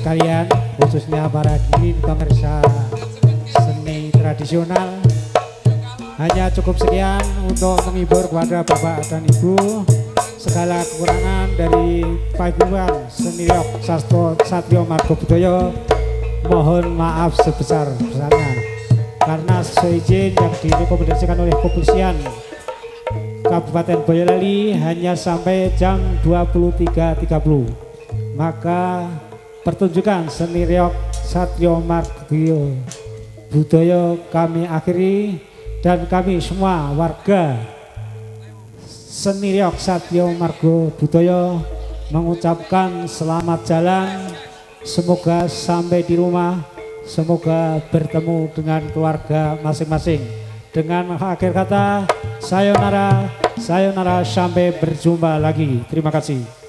sekalian khususnya para diri pemirsa seni tradisional. Hanya cukup sekian untuk menghibur kepada bapak dan ibu. Segala kekurangan dari paguyuban seni rock sastro satrio margo budoyo mohon maaf sebesar besarnya. Karena sesuai yang direkomendasikan oleh kepolisian Kabupaten Boyolali hanya sampai jam 23.30 maka pertunjukan seni reok Satrio Margio. Budoyo kami akhiri dan kami semua warga seni reok Satrio Margo Budoyo mengucapkan selamat jalan. Semoga sampai di rumah semoga bertemu dengan keluarga masing-masing. Dengan akhir kata sayonara sayonara sampai berjumpa lagi. Terima kasih